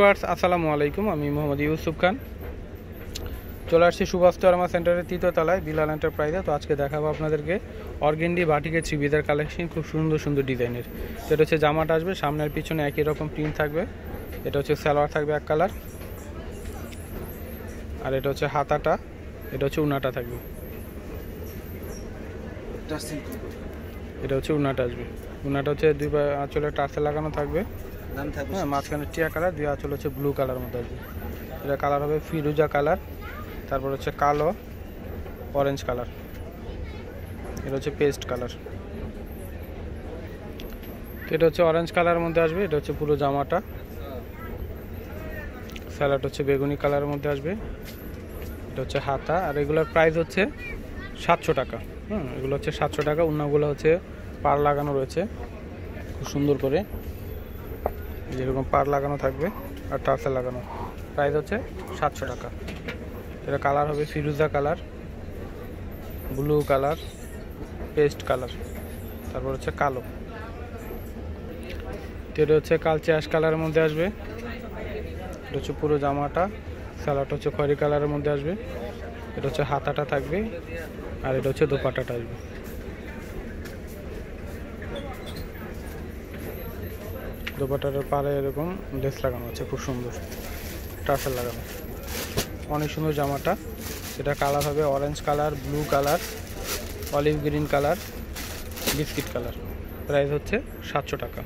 আসসালামু আলাইকুম। আমি মোহাম্মদ ইউসুফ খান। চলে আসছি সুভাষ আরমা সেন্টারের তৃতীয় তলায় বিলাল এন্টারপ্রাইজে। তো আজকে দেখাবো আপনাদেরকে অর্গেন্ডি বাটিকের চিবিদের কালেকশন খুব সুন্দর সুন্দর ডিজাইনের। এটা হচ্ছে জামাটা আসবে সামনের পিছনে একই রকম প্রিন্ট থাকবে। এটা হচ্ছে সালোয়ার থাকবে এক কালার। আর এটা হচ্ছে হাতাটা এটা হচ্ছে উনাটা থাকবে। এটা হচ্ছে উনাটা আসবে। উনাটা হচ্ছে দুই আঁচলে টার্সে লাগানো থাকবে। হ্যাঁ মাঝখানে টিয়া কালার দুই আঁচল হচ্ছে ব্লু কালার মধ্যে আসবে এটা কালার হবে ফিরুজা কালার, তারপর হচ্ছে কালো অরেঞ্জ কালার। এটা হচ্ছে পেস্ট কালার। এটা হচ্ছে অরেঞ্জ কালারের মধ্যে আসবে, এটা হচ্ছে পুরো জামাটা। স্যালাড হচ্ছে বেগুনি কালারের মধ্যে আসবে। এটা হচ্ছে হাতা, আর এগুলোর প্রাইস হচ্ছে সাতশো টাকা। হুম, এগুলো হচ্ছে সাতশো টাকা অন্যগুলো হচ্ছে পার লাগানো রয়েছে, খুব সুন্দর করে। যেরকম পার লাগানো থাকবে আর টার্সেল লাগানো। প্রাইস হচ্ছে সাতশো টাকা। এটা কালার হবে ফিরুজা colour, blue colour, paste colour, তারপর হচ্ছে কালো। এটা হচ্ছে কালচে অ্যাশ কালারের মধ্যে আসবে। এটা হচ্ছে পুরো জামাটা স্যালাড হচ্ছে খয়রি কালারের মধ্যে আসবে। এটা হচ্ছে হাতাটা থাকবে আর এটা হচ্ছে দোপাটাটা আসবে। দোপাটার পাড়ে এরকম লেস লাগানো আছে, খুব সুন্দর। টার্সেল লাগানো। অনেক সুন্দর জামাটা। সেটা কালার হবে orange colour blue colour olive green colour biscuit colour. Price হচ্ছে সাতশো টাকা।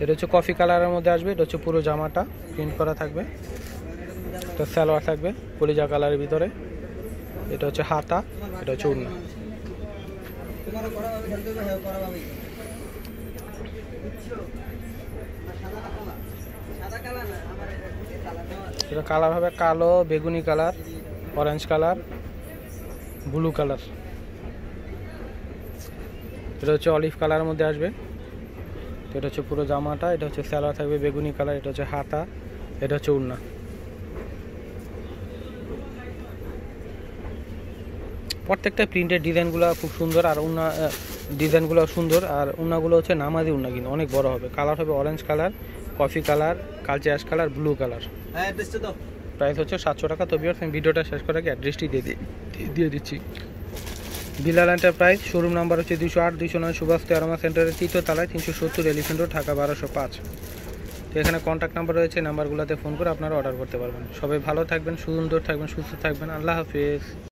এটা হচ্ছে কফি কালারের মধ্যে আসবে, এটা হচ্ছে পুরো জামাটা প্রিন্ট করা থাকবে। এটা সালোয়ার থাকবে কলিজা কালারের ভিতরে। এটা হচ্ছে হাতা, এটা হচ্ছে উন্না করা করা হবে সাদা কালার না আমার কালার এটা কালার হবে কালো, বেগুনি colour orange colour blue colour. এটা হচ্ছে অলিভ কালারের মধ্যে আসবে। তো এটা হচ্ছে পুরো জামাটা, এটা হচ্ছে স্যালোয়ার থাকবে, বেগুনি কালার, এটা হচ্ছে হাতা, এটা হচ্ছে উন্না প্রত্যেকটা প্রিন্টের ডিজাইনগুলো খুব সুন্দর, আর উন্না ডিজাইনগুলো সুন্দর, আর উন্নাগুলো হচ্ছে নামাজি উন্না কিন্তু, অনেক বড় হবে। কালার হবে অরেঞ্জ কালার কফি কালার কালচে অ্যাশ কালার ব্লু কালার। হ্যাঁ প্রাইস হচ্ছে সাতশো টাকা। তো বিয়ার্স আমি ভিডিওটা শেষ করার আগে অ্যাড্রেসটি দিয়ে দিয়ে দিচ্ছি। বিলাল এন্টারপ্রাইজ শোরুম নাম্বার হচ্ছে দুশো আট দুশো নয় সুভাষ তেরোমা সেন্টারের তৃতীয় তলায় তিনশো সত্তর এলিফেন্ট রোড ঢাকা বারোশো পাঁচ। তো এখানে কন্ট্যাক্ট নাম্বার রয়েছে নাম্বারগুলোতে ফোন করে আপনারা অর্ডার করতে পারবেন। সবাই ভালো থাকবেন সুন্দর থাকবেন সুস্থ থাকবেন। আল্লাহ হাফিজ।